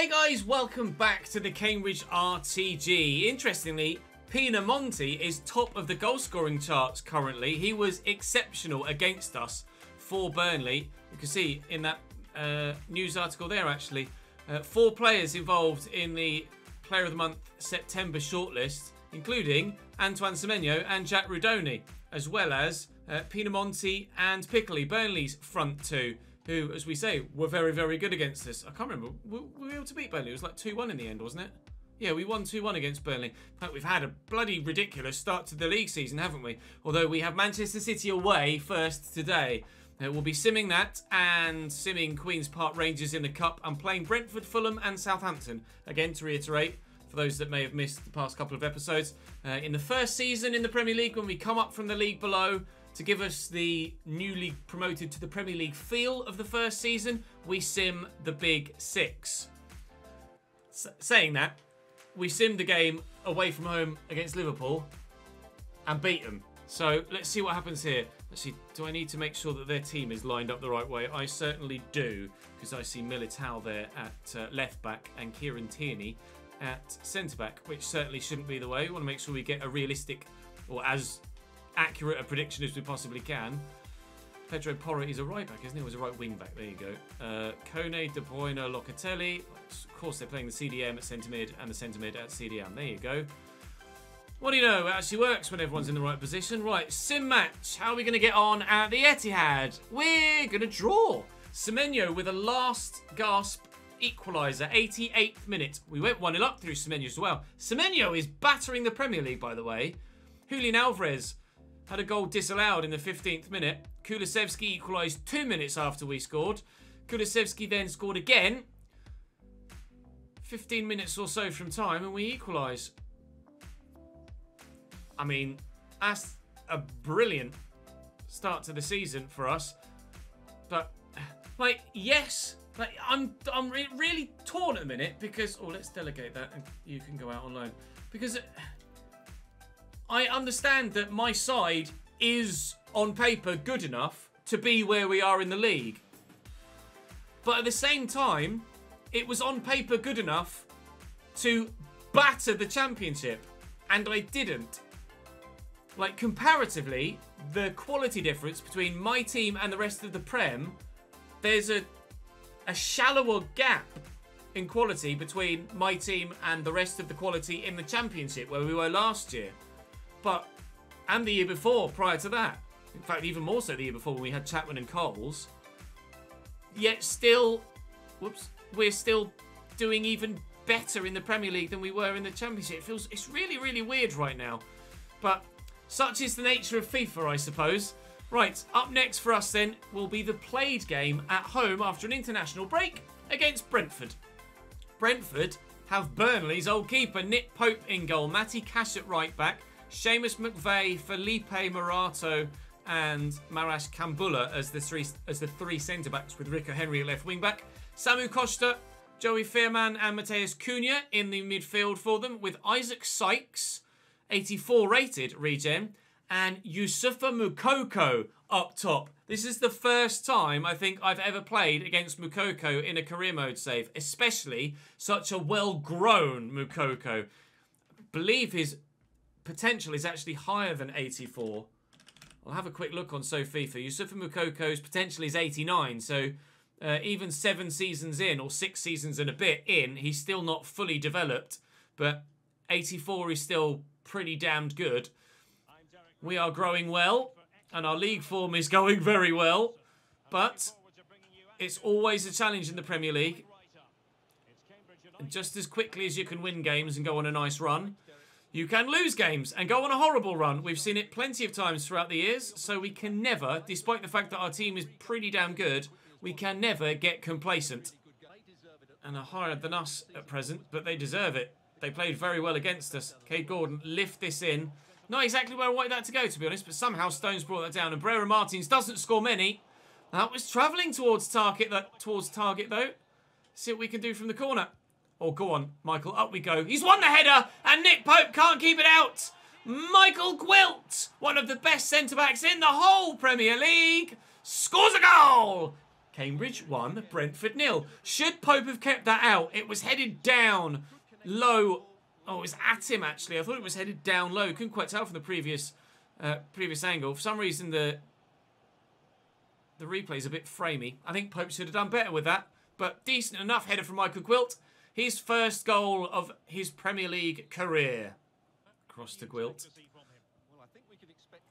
Hey guys, welcome back to the Cambridge RTG. Interestingly, Pinamonti is top of the goal scoring charts currently. He was exceptional against us for Burnley. You can see in that uh, news article there actually, uh, four players involved in the Player of the Month September shortlist, including Antoine Semenyo and Jack Rudoni, as well as uh, Pinamonti and Piccoli, Burnley's front two who, as we say, were very, very good against us. I can't remember. Were, were we able to beat Burnley? It was like 2-1 in the end, wasn't it? Yeah, we won 2-1 against Burnley. Fact, we've had a bloody ridiculous start to the league season, haven't we? Although we have Manchester City away first today. Uh, we'll be simming that and simming Queen's Park Rangers in the Cup and playing Brentford, Fulham and Southampton. Again, to reiterate, for those that may have missed the past couple of episodes, uh, in the first season in the Premier League, when we come up from the league below, to give us the newly promoted to the Premier League feel of the first season, we sim the Big Six. S saying that, we simmed the game away from home against Liverpool and beat them. So let's see what happens here. Let's see, do I need to make sure that their team is lined up the right way? I certainly do, because I see Militao there at uh, left back and Kieran Tierney at centre back, which certainly shouldn't be the way. We want to make sure we get a realistic, or as accurate a prediction as we possibly can. Pedro Porro is a right back, isn't he? Is a right wing back? There you go. Uh, Kone, De Bruyne, Locatelli. Of course, they're playing the CDM at centre mid and the centre mid at CDM. There you go. What do you know? It actually works when everyone's in the right position. Right, sim match. How are we going to get on at the Etihad? We're going to draw. Semenyo with a last gasp equaliser, 88th minute. We went 1 0 up through Semenyo as well. Semenyo is battering the Premier League, by the way. Julian Alvarez had a goal disallowed in the 15th minute. Kulusevski equalised two minutes after we scored. Kulusevski then scored again 15 minutes or so from time and we equalise. I mean, that's a brilliant start to the season for us. But, like, yes, like I'm I'm re really torn at the minute because, oh, let's delegate that and you can go out on loan. Because I understand that my side is, on paper, good enough to be where we are in the league. But at the same time, it was on paper good enough to batter the championship. And I didn't. Like, comparatively, the quality difference between my team and the rest of the Prem, there's a, a shallower gap in quality between my team and the rest of the quality in the championship where we were last year. But, and the year before, prior to that. In fact, even more so the year before when we had Chapman and Coles. Yet still, whoops, we're still doing even better in the Premier League than we were in the Championship. It feels, it's really, really weird right now. But such is the nature of FIFA, I suppose. Right, up next for us then will be the played game at home after an international break against Brentford. Brentford have Burnley's old keeper Nick Pope in goal, Matty Cash at right back, Seamus McVeigh, Felipe Morato, and Marash Kumbulla as the three as the three centre backs with Rico Henry at left wing back. Samu Costa, Joey Fairman, and Matheus Cunha in the midfield for them, with Isaac Sykes, 84 rated regen, and Youssoufa Moukoko up top. This is the first time I think I've ever played against Moukoko in a career mode save, especially such a well-grown Mukoko. I believe his potential is actually higher than 84. I'll have a quick look on SoFIFA. Youssoufa Moukoko's potential is 89, so uh, even seven seasons in, or six seasons and a bit in, he's still not fully developed, but 84 is still pretty damned good. We are growing well, and our league form is going very well, but it's always a challenge in the Premier League. And just as quickly as you can win games and go on a nice run, you can lose games and go on a horrible run. We've seen it plenty of times throughout the years, so we can never, despite the fact that our team is pretty damn good, we can never get complacent. And are higher than us at present, but they deserve it. They played very well against us. Kaide Gordon lift this in. Not exactly where I wanted that to go, to be honest, but somehow Stones brought that down. And Brera Martins doesn't score many. That was travelling towards target, that towards target though. See what we can do from the corner. Oh, go on, Michael. Up we go. He's won the header, and Nick Pope can't keep it out. Michael Gwilt, one of the best centre-backs in the whole Premier League, scores a goal. Cambridge 1, Brentford nil. Should Pope have kept that out? It was headed down low. Oh, it was at him, actually. I thought it was headed down low. Couldn't quite tell from the previous uh, previous angle. For some reason, the the replay is a bit framey. I think Pope should have done better with that. But decent enough header from Michael Gwilt. His first goal of his Premier League career. Cross to Gwilt.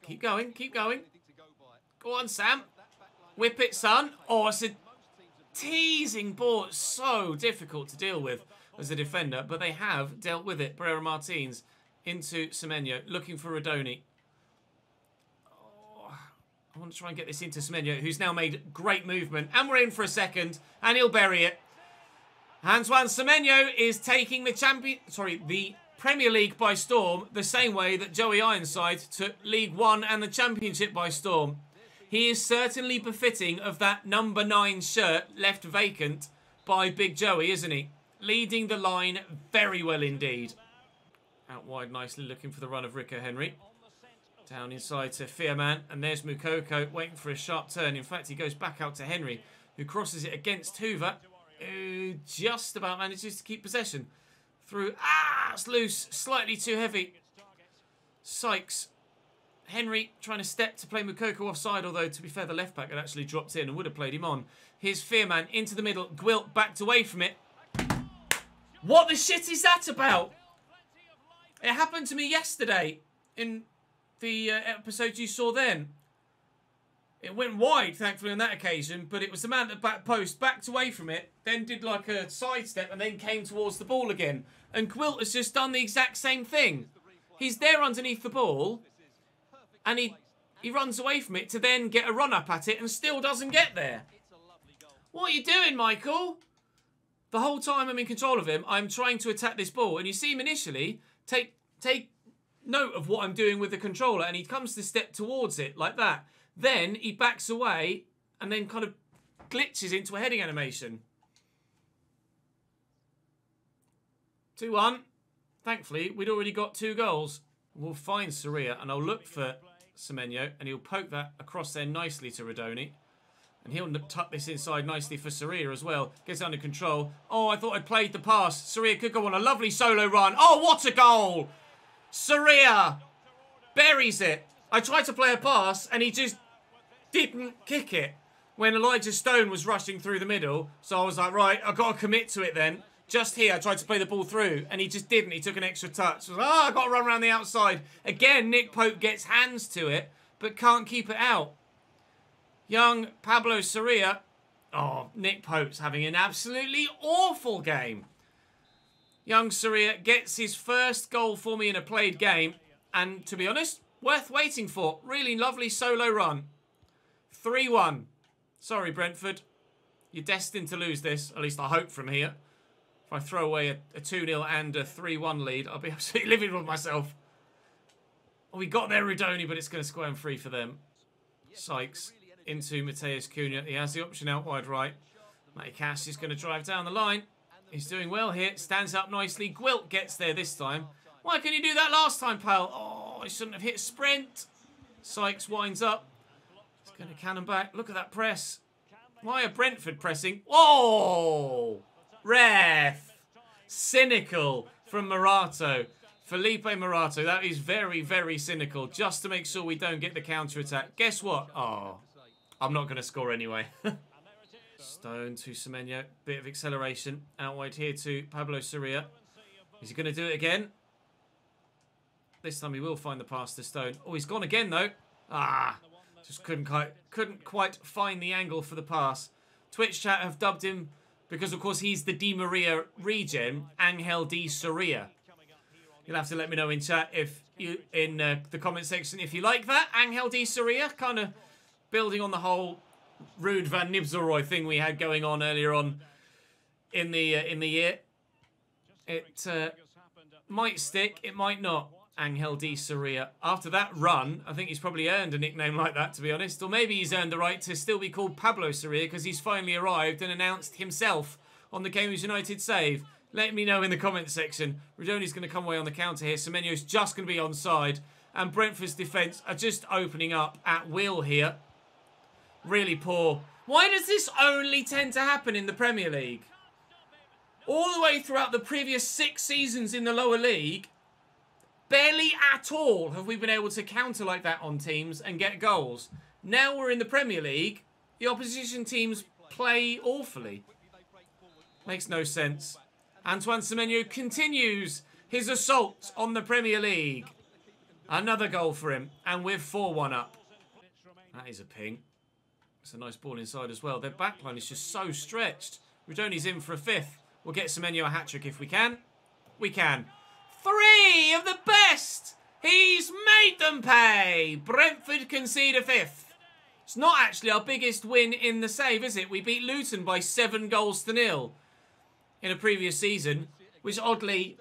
Keep going, keep going. Go on, Sam. Whip it, son. Oh, it's a teasing ball. So difficult to deal with as a defender, but they have dealt with it. Barrera Martins into Semenyo, looking for Rudoni. Oh, I want to try and get this into Semenyo, who's now made great movement. And we're in for a second, and he'll bury it. Antoine Semenyo is taking the champion, sorry, the Premier League by storm, the same way that Joey Ironside took League One and the Championship by storm. He is certainly befitting of that number nine shirt left vacant by Big Joey, isn't he? Leading the line very well indeed. Out wide nicely, looking for the run of Rico Henry. Down inside to Fearman, and there's Moukoko waiting for a sharp turn. In fact, he goes back out to Henry, who crosses it against Hoover, who just about manages to keep possession. Through, ah, it's loose, slightly too heavy. Sykes Henry trying to step to play Moukoko offside, although to be fair, the left back had actually dropped in and would have played him on. Here's Fearman into the middle. Gwilt backed away from it. What the shit is that about? It happened to me yesterday in the uh, episode you saw then. It went wide, thankfully, on that occasion, but it was the man at the back post backed away from it, then did like a sidestep and then came towards the ball again. And Gwilt has just done the exact same thing. He's there underneath the ball, and he he runs away from it to then get a run up at it and still doesn't get there. What are you doing, Michael? The whole time I'm in control of him, I'm trying to attack this ball, and you see him initially take take note of what I'm doing with the controller, and he comes to step towards it like that. Then he backs away and then kind of glitches into a heading animation. 2-1. Thankfully, we'd already got two goals. We'll find Soria, and I'll look for Semenyo, and he'll poke that across there nicely to Rudoni. And he'll tuck this inside nicely for Soria as well. Gets under control. Oh, I thought I'd played the pass. Soria could go on a lovely solo run. Oh, what a goal! Soria buries it. I tried to play a pass, and he just didn't kick it when Elijah Stone was rushing through the middle. So I was like, right, I've got to commit to it then. Just here, I tried to play the ball through, and he just didn't. He took an extra touch. I like, oh, I've got to run around the outside. Again, Nick Pope gets hands to it, but can't keep it out. Young Pablo Soria. Oh, Nick Pope's having an absolutely awful game. Young Soria gets his first goal for me in a played game. And to be honest, worth waiting for. Really lovely solo run. 3-1. Sorry, Brentford. You're destined to lose this. At least I hope from here. If I throw away a, a 2-0 and a 3-1 lead, I'll be absolutely living with myself. we got there, Rudoni, but it's going to square free for them. Sykes into Matheus Cunha. He has the option out wide right. Matty Cash is going to drive down the line. He's doing well here. Stands up nicely. Gwilt gets there this time. Why can you do that last time, pal? Oh, he shouldn't have hit sprint. Sykes winds up. He's going to cannon back. Look at that press. Why are Brentford pressing? Oh! Ref. Cynical from Morato. Felipe Morato. That is very, very cynical. Just to make sure we don't get the counter-attack. Guess what? Oh, I'm not going to score anyway. Stone to Semenyo. Bit of acceleration. Out wide here to Pablo Soria. Is he going to do it again? This time he will find the pass to Stone. Oh, he's gone again, though. Ah, just couldn't quite, couldn't quite find the angle for the pass. Twitch chat have dubbed him because, of course, he's the Di Maria regen, Angel Di Soria. You'll have to let me know in chat if you in uh, the comment section if you like that. Angel Di Soria, kind of building on the whole Ruud van Nistelrooy thing we had going on earlier on in the uh, in the year. It uh, might stick, it might not. Angel Di Soria. After that run, I think he's probably earned a nickname like that, to be honest. Or maybe he's earned the right to still be called Pablo Soria because he's finally arrived and announced himself on the Cambridge United save. Let me know in the comment section. Rudoni's going to come away on the counter here. Semenyo's just going to be on side. And Brentford's defence are just opening up at will here. Really poor. Why does this only tend to happen in the Premier League? All the way throughout the previous six seasons in the lower league, barely at all have we been able to counter like that on teams and get goals. Now we're in the Premier League, the opposition teams play awfully. Makes no sense. Antoine Semenyo continues his assault on the Premier League. Another goal for him, and we're 4-1 up. That is a ping. It's a nice ball inside as well. Their backline is just so stretched. Rudoni's in for a fifth. We'll get Semenyo a hat-trick if we can. We can. Three of the best! He's made them pay! Brentford concede a fifth. It's not actually our biggest win in the save, is it? We beat Luton by seven goals to nil in a previous season, which oddly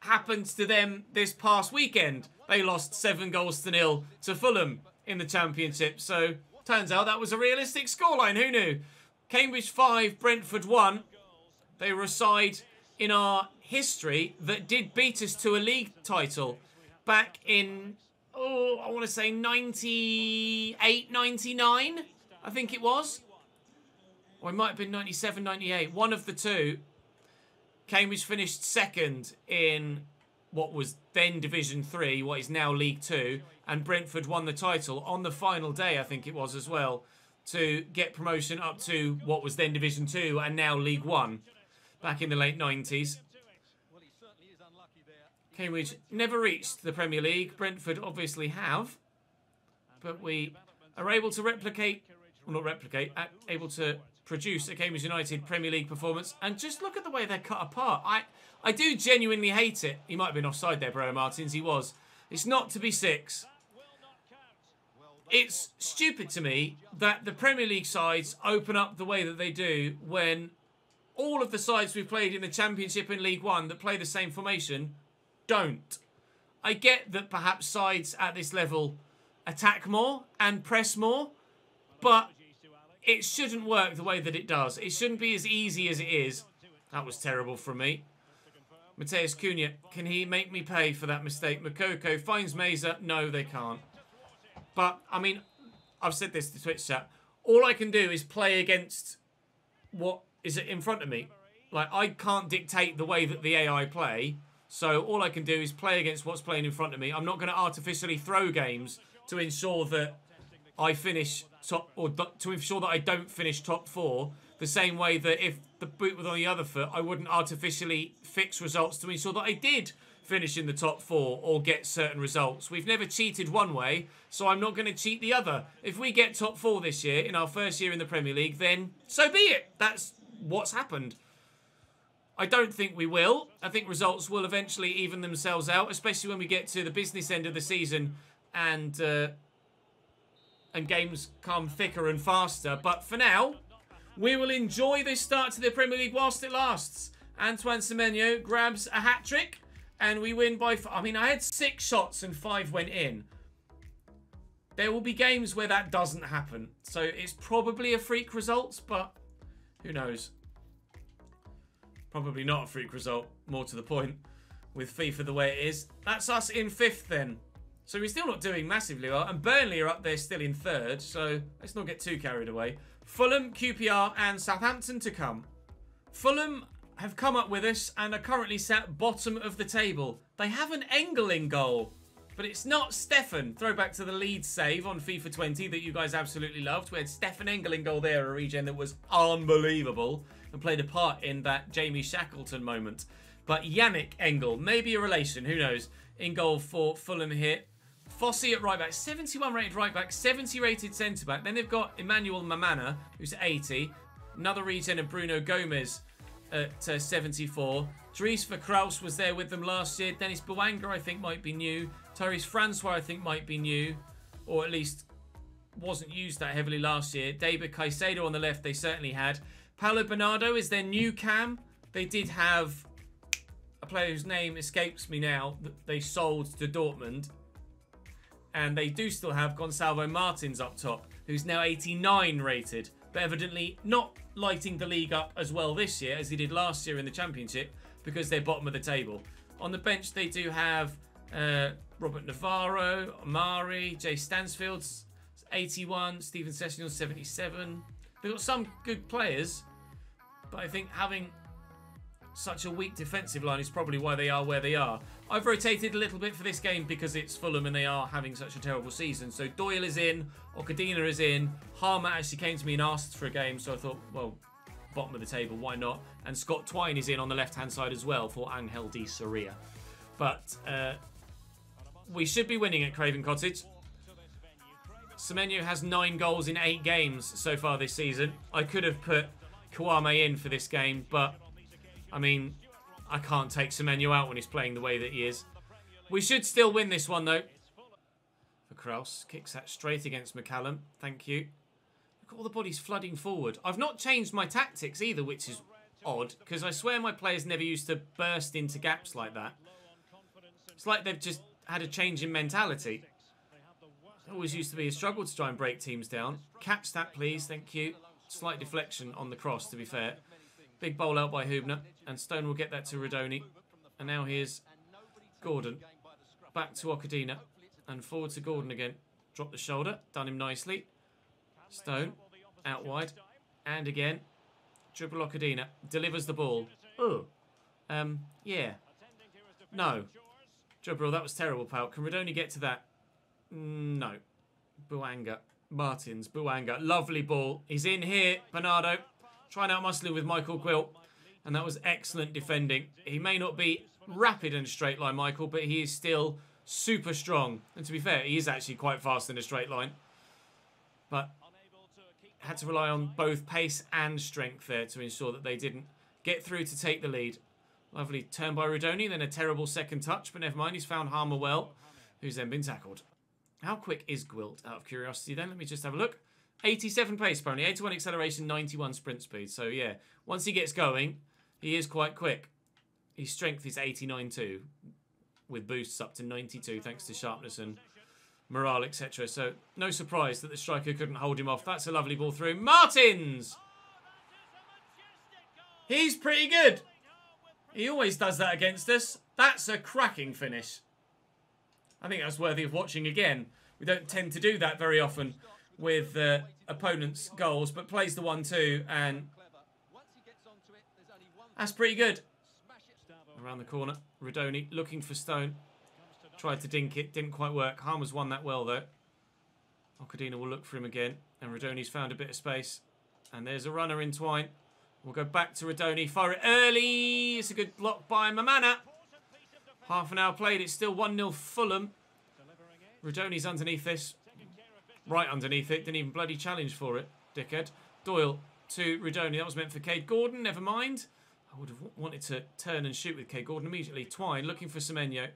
happened to them this past weekend. They lost seven goals to nil to Fulham in the Championship. So, turns out that was a realistic scoreline. Who knew? Cambridge 5, Brentford 1. They were a side in our history that did beat us to a league title back in, oh, I want to say 98, 99, I think it was. Or it might have been 97, 98. One of the two. Cambridge finished second in what was then Division 3, what is now League 2, and Brentford won the title on the final day, I think it was as well, to get promotion up to what was then Division 2 and now League 1 back in the late 90s. Cambridge never reached the Premier League. Brentford obviously have. But we are able to replicate, well not replicate, uh, able to produce a Cambridge United Premier League performance. And just look at the way they're cut apart. I, I do genuinely hate it. He might have been offside there, Bruno Martins. He was. It's not to be six. It's stupid to me that the Premier League sides open up the way that they do when all of the sides we've played in the Championship and League One that play the same formation don't. I get that perhaps sides at this level attack more and press more, but it shouldn't work the way that it does. It shouldn't be as easy as it is. That was terrible from me. Matheus Cunha, can he make me pay for that mistake? Moukoko finds Mazer. No, they can't. But, I mean, I've said this to Twitch chat. All I can do is play against what is in front of me. Like, I can't dictate the way that the AI play. So all I can do is play against what's playing in front of me. I'm not going to artificially throw games to ensure that I finish top or to ensure that I don't finish top four. The same way that if the boot was on the other foot, I wouldn't artificially fix results to ensure that I did finish in the top four or get certain results. We've never cheated one way, so I'm not going to cheat the other. If we get top four this year in our first year in the Premier League, then so be it. That's what's happened. I don't think we will. I think results will eventually even themselves out, especially when we get to the business end of the season and uh, and games come thicker and faster. But for now, we will enjoy this start to the Premier League whilst it lasts. Antoine Semenyo grabs a hat-trick and we win by... I mean, I had six shots and five went in. There will be games where that doesn't happen. So it's probably a freak result, but who knows. Probably not a freak result, more to the point, with FIFA the way it is. That's us in fifth then. So we're still not doing massively well. And Burnley are up there still in third. So let's not get too carried away. Fulham, QPR and Southampton to come. Fulham have come up with us and are currently sat bottom of the table. They have an Engel in goal. But it's not Stefan. Throwback to the lead save on FIFA 20 that you guys absolutely loved. We had Stefan Engel in goal there, a regen that was unbelievable and played a part in that Jamie Shackleton moment. But Yannick Engel, maybe a relation, who knows, in goal for Fulham here. Fossey at right back, 71 rated right back, 70 rated centre back. Then they've got Emmanuel Mamana, who's 80. Another regen of Bruno Gomes at uh, 74. Dries for Kraus was there with them last year. Denis Bouanga, I think, might be new. Tyrese Francois, I think, might be new. Or at least wasn't used that heavily last year. David Caicedo on the left, they certainly had. Paulo Bernardo is their new cam. They did have a player whose name escapes me now that they sold to Dortmund. And they do still have Gonçalo Martins up top, who's now 89 rated, but evidently not lighting the league up as well this year as he did last year in the Championship because they're bottom of the table. On the bench, they do have uh, Robert Navarro, Amari, Jay Stansfield, 81, Steven Sessegnon, 77, They've got some good players, but I think having such a weak defensive line is probably why they are where they are. I've rotated a little bit for this game because it's Fulham and they are having such a terrible season. So Doyle is in, Okedina is in, Harmer actually came to me and asked for a game, so I thought, well, bottom of the table, why not? And Scott Twine is in on the left-hand side as well for Angel Di Soria. But uh, we should be winning at Craven Cottage. Semenyo has nine goals in eight games so far this season. I could have put Kouame in for this game, but I mean, I can't take Semenyo out when he's playing the way that he is. We should still win this one, though. For Kraus. Kicks that straight against McCallum. Thank you. Look at all the bodies flooding forward. I've not changed my tactics either, which is odd, because I swear my players never used to burst into gaps like that. It's like they've just had a change in mentality. It always used to be a struggle to try and break teams down. Catch that, please. Thank you. Slight deflection on the cross, to be fair. Big bowl out by Hubner. And Stone will get that to Rudoni. And now here's Gordon. Back to Okedina. And forward to Gordon again. Drop the shoulder. Done him nicely. Stone. Out wide. And again. Triple Okedina. Delivers the ball. Oh. Um, yeah. No. Jubril, that was terrible, pal. Can Rudoni get to that? No. Bouanga. Martins. Bouanga. Lovely ball. He's in here. Bernardo. Trying out muscling with Michael Gwilt. And that was excellent defending. He may not be rapid in a straight line, Michael, but he is still super strong. And to be fair, he is actually quite fast in a straight line. But had to rely on both pace and strength there to ensure that they didn't get through to take the lead. Lovely turn by Rudoni, then a terrible second touch, but never mind, he's found Harmer well, who's then been tackled. How quick is Gwilt, out of curiosity then? Let me just have a look. 87 pace apparently, 81 acceleration, 91 sprint speed. So yeah, once he gets going, he is quite quick. His strength is 89 too, with boosts up to 92 thanks to sharpness and morale, etc. So no surprise that the striker couldn't hold him off. That's a lovely ball through. Martins! He's pretty good. He always does that against us. That's a cracking finish. I think that's worthy of watching again. We don't tend to do that very often with uh, opponents' goals, but plays the 1-2 and that's pretty good. Around the corner, Rudoni looking for Stone. Tried to dink it, didn't quite work. Harmer's won that well though. Okedina will look for him again, and Rudoni's found a bit of space. And there's a runner in Twine. We'll go back to Rudoni. Fire it early. It's a good block by Mamana. Half an hour played. It's still 1-0 Fulham. Rudoni's underneath this. Right underneath it. Didn't even bloody challenge for it. Dickhead. Doyle to Rudoni. That was meant for Kaide Gordon. Never mind. I would have wanted to turn and shoot with Kaide Gordon immediately. Twine looking for Semenyo.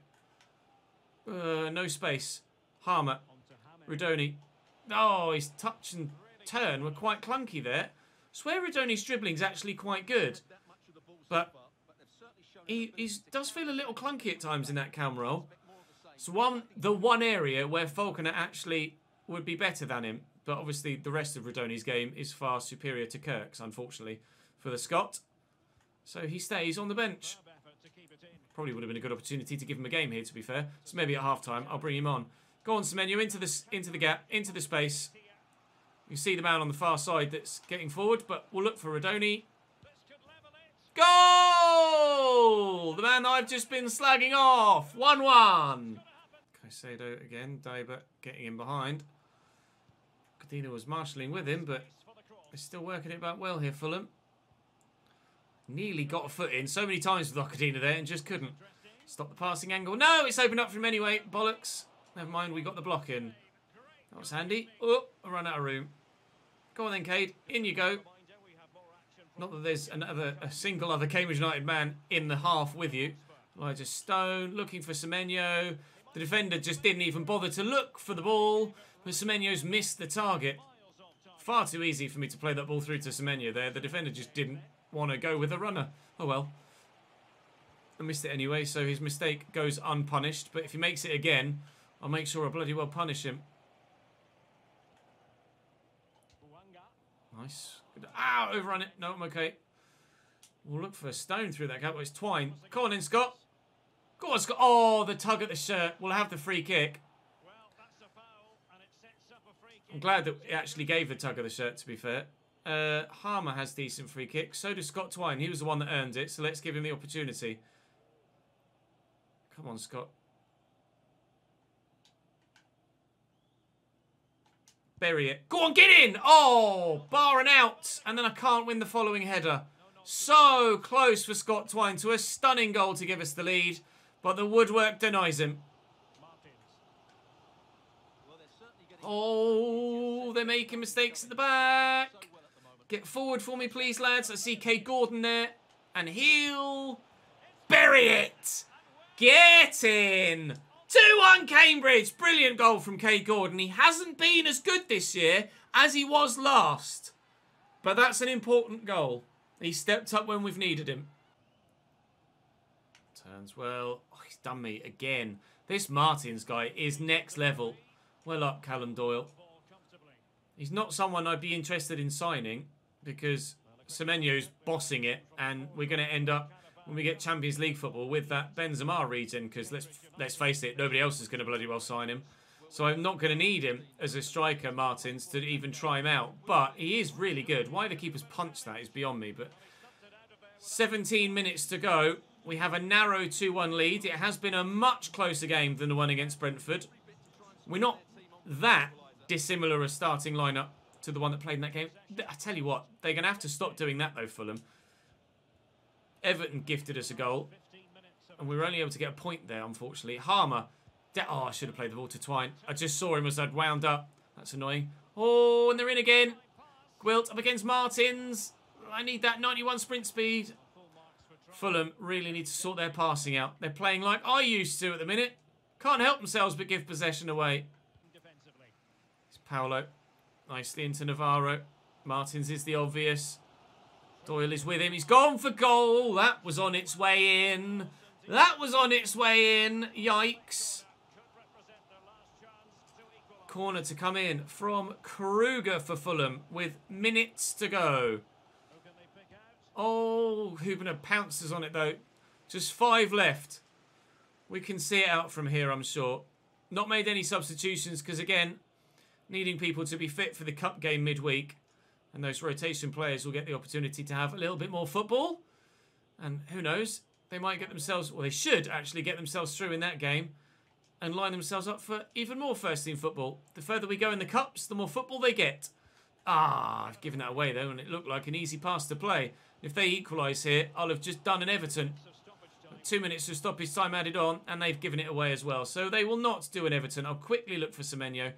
Uh, no space. Harmer. Rudoni. Oh, his touch and turn were quite clunky there. Swear Rudoni's dribbling is actually quite good. But he, he does feel a little clunky at times in that cam roll. It's one, the one area where Falconer actually would be better than him. But obviously the rest of Rudoni's game is far superior to Kirk's, unfortunately, for the Scot. So he stays on the bench. Probably would have been a good opportunity to give him a game here, to be fair. So maybe at half-time, I'll bring him on. Go on, Semenyo, into the, into the gap, into the space. You see the man on the far side that's getting forward, but we'll look for Rudoni. Goal! The man I've just been slagging off. 1-1. Caicedo again. Daiba uh, getting in behind. Cadena was marshalling with him, but they're still working it back well here, Fulham. Nearly got a foot in so many times with Okedina there and just couldn't. Stop the passing angle. No, it's opened up for him anyway. Bollocks. Never mind, we got the block in. That was handy. Oh, I run out of room. Go on then, Kaide. In you go. Not that there's another a single other Cambridge United man in the half with you. Elijah Stone looking for Semenyo. The defender just didn't even bother to look for the ball, but Semenyo's missed the target. Far too easy for me to play that ball through to Semenyo there. The defender just didn't want to go with a runner. Oh well. I missed it anyway, so his mistake goes unpunished. But if he makes it again, I'll make sure I bloody well punish him. Nice. Ah, overrun it. No, I'm okay. We'll look for a stone through that gap. Oh, it's Twine. Come on in, Scott. Go on, Scott. Oh, the tug at the shirt. We'll have the free kick. I'm glad that he actually gave the tug of the shirt, to be fair. Uh, Harmer has decent free kicks. So does Scott Twine. He was the one that earned it, so let's give him the opportunity. Come on, Scott. Bury it. Go on, get in! Oh, bar and out. And then I can't win the following header. So close for Scott Twine to a stunning goal to give us the lead. But the woodwork denies him. Oh, they're making mistakes at the back. Get forward for me, please, lads. I see Kaide Gordon there. And he'll bury it. Get in. 2-1 Cambridge. Brilliant goal from Kaide Gordon. He hasn't been as good this year as he was last. But that's an important goal. He stepped up when we've needed him. Turns well. Oh, he's done me again. This Martins guy is next level. Well up, Callum Doyle. He's not someone I'd be interested in signing because Semenyo's bossing it and we're going to end up when we get Champions League football with that Benzema regen because let's let's face it, nobody else is going to bloody well sign him. So I'm not going to need him as a striker, Martins, to even try him out. But he is really good. Why the keepers punch that is beyond me. But 17 minutes to go. We have a narrow 2-1 lead. It has been a much closer game than the one against Brentford. We're not that dissimilar a starting lineup to the one that played in that game. I tell you what, they're going to have to stop doing that though, Fulham. Everton gifted us a goal. And we were only able to get a point there, unfortunately. Harmer. Oh, I should have played the ball to Twine. I just saw him as I'd wound up. That's annoying. Oh, and they're in again. Gwilt up against Martins. I need that 91 sprint speed. Fulham really need to sort their passing out. They're playing like I used to at the minute. Can't help themselves but give possession away. It's Paolo. Nicely into Navarro. Martins is the obvious. Doyle is with him. He's gone for goal. That was on its way in. That was on its way in. Yikes. Corner to come in from Kruger for Fulham with minutes to go. Oh, Hubener pounces on it though. Just five left. We can see it out from here, I'm sure. Not made any substitutions because, again, needing people to be fit for the cup game midweek. And those rotation players will get the opportunity to have a little bit more football. And who knows, they might get themselves, well, they should actually get themselves through in that game and line themselves up for even more first team football. The further we go in the cups, the more football they get. Ah, I've given that away though, and it looked like an easy pass to play. If they equalise here, I'll have just done an Everton. Two minutes to stop his time added on, and they've given it away as well. So they will not do an Everton. I'll quickly look for Semenyo.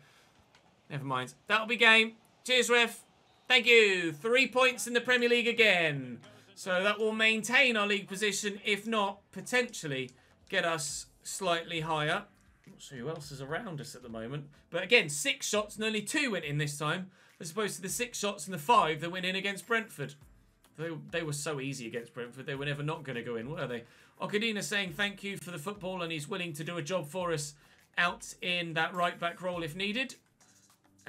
Never mind. That'll be game. Cheers, ref. Thank you. Three points in the Premier League again. So that will maintain our league position, if not, potentially get us slightly higher. Not sure who else is around us at the moment. But again, six shots and only two went in this time, as opposed to the six shots and the five that went in against Brentford. They, they were so easy against Brentford, they were never not going to go in, were they? Okedina saying thank you for the football and he's willing to do a job for us out in that right back role if needed.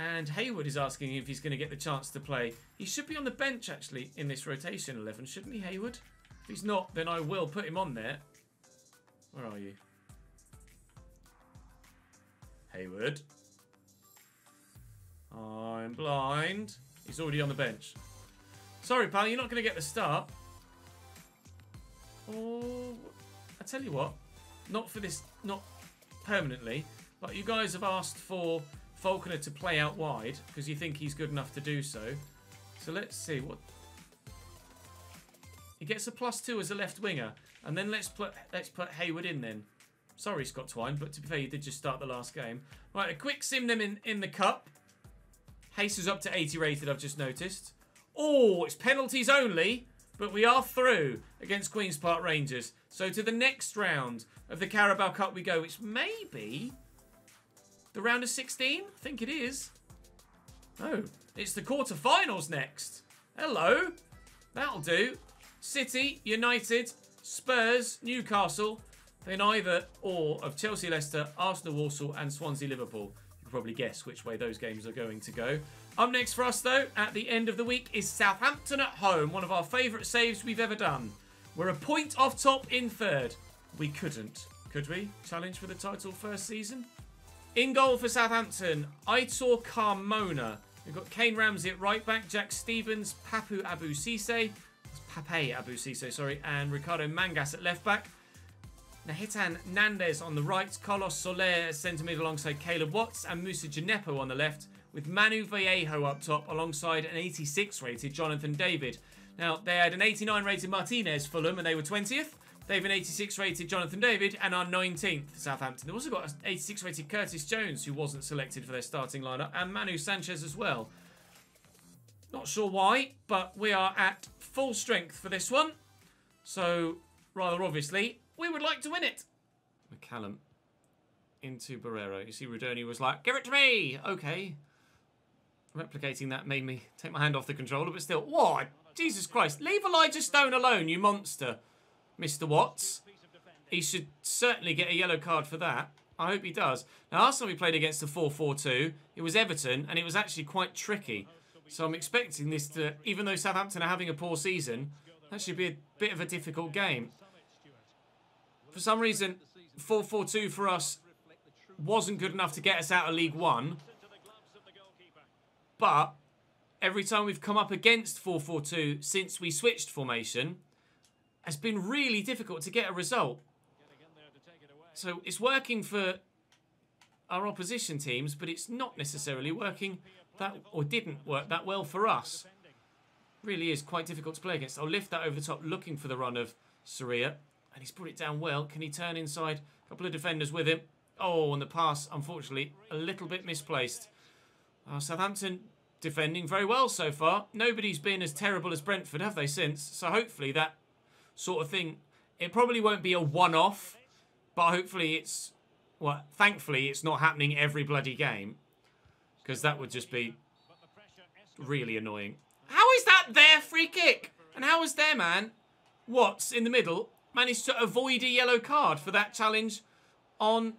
And Hayward is asking if he's going to get the chance to play. He should be on the bench, actually, in this rotation 11, shouldn't he, Hayward? If he's not, then I will put him on there. Where are you? Hayward. I'm blind. He's already on the bench. Sorry, pal, you're not going to get the start. Oh, I tell you what, not for this, not permanently, but you guys have asked for Falconer to play out wide because you think he's good enough to do so. So let's see what he gets a plus two as a left winger, and then let's put let's put Hayward in then. Sorry, Scott Twine, but to be fair, you did just start the last game. Right, a quick sim them in in the cup. Hayes is up to 80 rated. I've just noticed. Oh, it's penalties only, but we are through against Queens Park Rangers. So to the next round of the Carabao Cup we go, which may be the round of 16? I think it is. Oh, it's the quarterfinals next. Hello. That'll do. City, United, Spurs, Newcastle, then either or of Chelsea, Leicester, Arsenal, Walsall, and Swansea, Liverpool. You can probably guess which way those games are going to go. Up next for us, though, at the end of the week, is Southampton at home, one of our favourite saves we've ever done. We're a point off top in third. We couldn't, could we? Challenge for the title first season? In goal for Southampton, Aitor Carmona. We've got Kayne Ramsay at right back, Jack Stephens, Papu Abu Sise, Pape Abu Sise, sorry, and Ricardo Mangas at left back. Nahitan Nandez on the right, Carlos Soler centre mid alongside Caleb Watts, and Moussa Djenepo on the left, with Manu Vallejo up top alongside an 86 rated Jonathan David. Now, they had an 89 rated Martinez Fulham and they were 20th. They have an 86 rated Jonathan David and are 19th Southampton. They've also got an 86 rated Curtis Jones who wasn't selected for their starting lineup and Manu Sanchez as well. Not sure why, but we are at full strength for this one. So, rather obviously, we would like to win it. McCallum into Barrero. You see Rudoni was like, give it to me! Okay. Replicating that made me take my hand off the controller, but still, what? Jesus Christ. Leave Elijah Stone alone, you monster. Mr. Watts. He should certainly get a yellow card for that. I hope he does. Now, last time we played against the 4-4-2, it was Everton, and it was actually quite tricky. So I'm expecting this to, even though Southampton are having a poor season, that should be a bit of a difficult game. For some reason, 4-4-2 for us wasn't good enough to get us out of League One. But every time we've come up against 4-4-2 since we switched formation, has been really difficult to get a result. So it's working for our opposition teams, but it's not necessarily working that, or didn't work that well for us. Really is quite difficult to play against. I'll lift that over the top, looking for the run of Soria. And he's put it down well. Can he turn inside? A couple of defenders with him. Oh, and the pass, unfortunately, a little bit misplaced. Uh, Southampton defending very well so far. Nobody's been as terrible as Brentford, have they, since? So hopefully that sort of thing, it probably won't be a one-off, but hopefully it's, well, thankfully it's not happening every bloody game, because that would just be really annoying. How is that their free kick? And how is their man, Watts, in the middle, managed to avoid a yellow card for that challenge on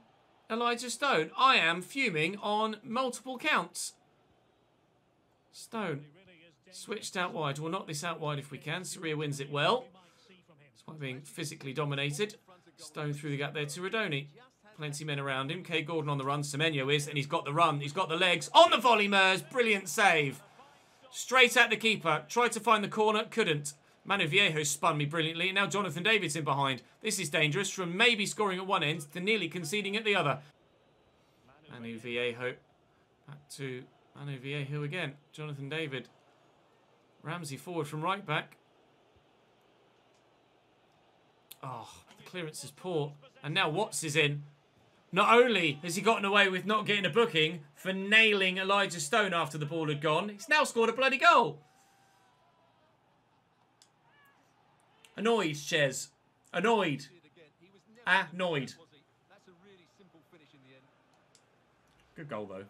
Elijah Stone? I am fuming on multiple counts. Stone switched out wide. We'll knock this out wide if we can. Soria wins it well. Despite being physically dominated. Stone through the gap there to Rudoni. Plenty men around him. Kaide Gordon on the run. Semenyo is, and he's got the run. He's got the legs. On the volley, Mers. Brilliant save. Straight at the keeper. Tried to find the corner. Couldn't. Manu Vallejo spun me brilliantly. Now Jonathan David's in behind. This is dangerous from maybe scoring at one end to nearly conceding at the other. Manu Vallejo back to Manu Vallejo again. Jonathan David. Ramsey forward from right back. Oh, the clearance is poor. And now Watts is in. Not only has he gotten away with not getting a booking for nailing Elijah Stone after the ball had gone, he's now scored a bloody goal. Annoyed, Ches. Annoyed. Annoyed. Good goal, though.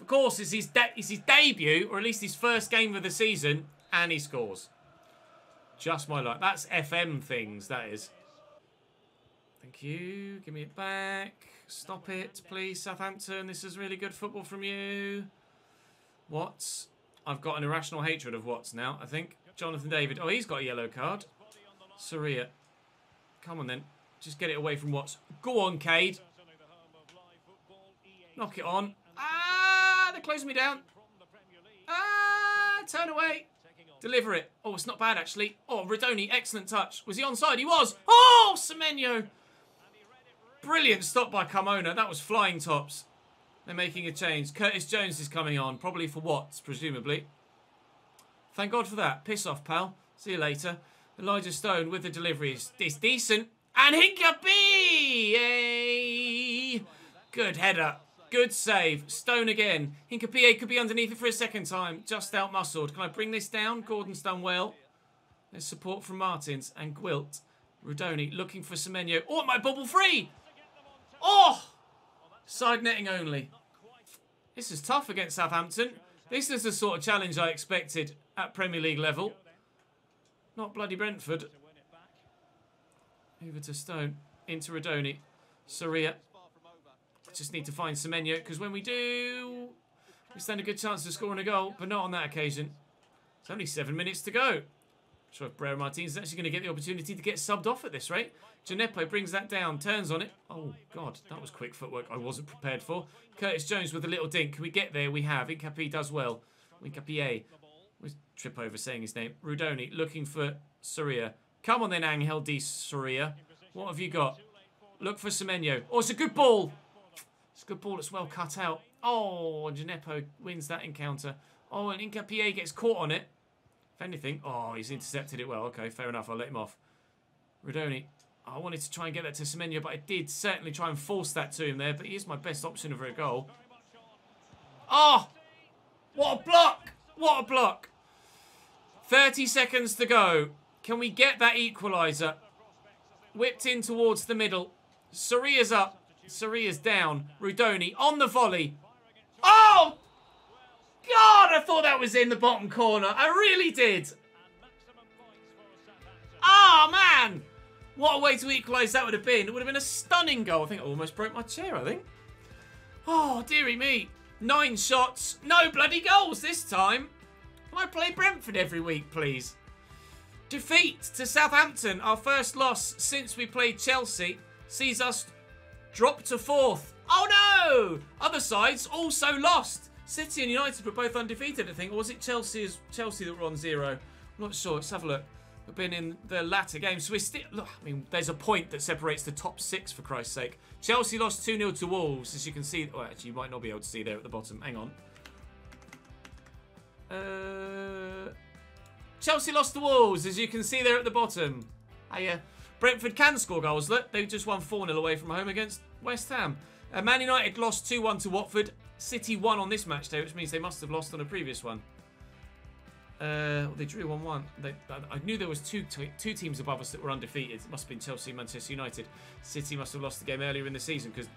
Of course, it's his, it's his debut, or at least his first game of the season, and he scores. Just my luck. That's FM things, that is. Thank you. Give me it back. Stop it, please, Southampton. This is really good football from you. Watts. I've got an irrational hatred of Watts now, I think. Jonathan David. Oh, he's got a yellow card. Soria. Come on, then. Just get it away from Watts. Go on, Kaide. Knock it on. Ah, they're closing me down. Ah, turn away. Deliver it. Oh, it's not bad, actually. Oh, Rudoni, excellent touch. Was he onside? He was. Oh, Semenyo. Brilliant stop by Carmona. That was flying tops. They're making a change. Curtis Jones is coming on, probably for Watts, presumably. Thank God for that. Piss off, pal. See you later. Elijah Stone with the delivery is, decent. And Hincapié! Yay! Good header. Good save. Stone again. Hincapié could be underneath it for a second time. Just out-muscled. Can I bring this down? Gordon's done well. There's support from Martins and Gwilt. Rudoni looking for Semenyo. Oh, my bubble free! Oh! Side netting only. This is tough against Southampton. This is the sort of challenge I expected at Premier League level. Not bloody Brentford. Over to Stone. Into Rudoni. Soria. Just need to find Semenyo, because when we do, we stand a good chance of scoring a goal, but not on that occasion. It's only seven minutes to go. sure if Brera Martinez is actually going to get the opportunity to get subbed off at this rate. Djenepo brings that down, turns on it. Oh, God, that was quick footwork I wasn't prepared for. Curtis Jones with a little dink. Can we get there? We have. Hincapié does well. Hincapié. Where's trip over saying his name? Rudoni looking for Soria. Come on then, Angel Di Soria. What have you got? Look for Semenyo. Oh, it's a good ball. It's a good ball. It's well cut out. Oh, Djenepo wins that encounter. Oh, and Hincapié gets caught on it. If anything, oh, he's intercepted it well. Okay, fair enough. I'll let him off. Rudoni. I wanted to try and get that to Semenyo, but I did certainly try and force that to him there. But he is my best option for a goal. Oh! What a block! What a block! 30 seconds to go. Can we get that equaliser? Whipped in towards the middle. Soria's up. Soria's down. Rudoni on the volley. Oh! God, I thought that was in the bottom corner. I really did. Oh, man. What a way to equalise that would have been. It would have been a stunning goal. I think I almost broke my chair, I think. Oh, dearie me. Nine shots. No bloody goals this time. Can I play Brentford every week, please? Defeat to Southampton. Our first loss since we played Chelsea. Sees us drop to fourth. Oh, no. Other sides also lost. City and United were both undefeated, I think. Or was it Chelsea, Chelsea that were on zero? I'm not sure. Let's have a look. We've been in the latter games. So we're still... Look, I mean, there's a point that separates the top six, for Christ's sake. Chelsea lost 2-0 to Wolves, as you can see. Oh, actually, you might not be able to see there at the bottom. Hang on. Uh, Chelsea lost to Wolves, as you can see there at the bottom. Hiya. Brentford can score goals. Look, they just won 4-0 away from home against West Ham. Uh, Man United lost 2-1 to Watford. City won on this match day, which means they must have lost on a previous one. Uh, they drew 1-1. I knew there was two two teams above us that were undefeated. It must have been Chelsea and Manchester United. City must have lost the game earlier in the season because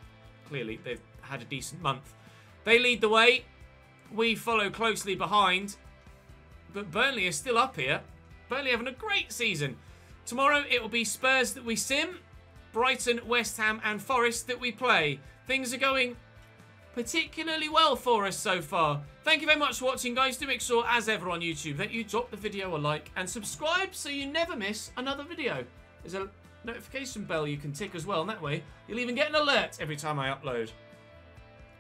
clearly they've had a decent month. They lead the way. We follow closely behind. But Burnley is still up here. Burnley having a great season. Tomorrow it will be Spurs that we sim. Brighton, West Ham and Forest that we play. Things are going particularly well for us so far. Thank you very much for watching, guys. Do make sure, as ever on YouTube, that you drop the video a like and subscribe so you never miss another video. There's a notification bell you can tick as well, and that way you'll even get an alert every time I upload.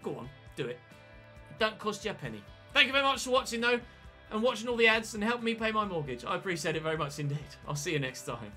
Go on, do it. it don't cost you a penny. Thank you very much for watching, though, and watching all the ads and helping me pay my mortgage. I appreciate it very much indeed. I'll see you next time.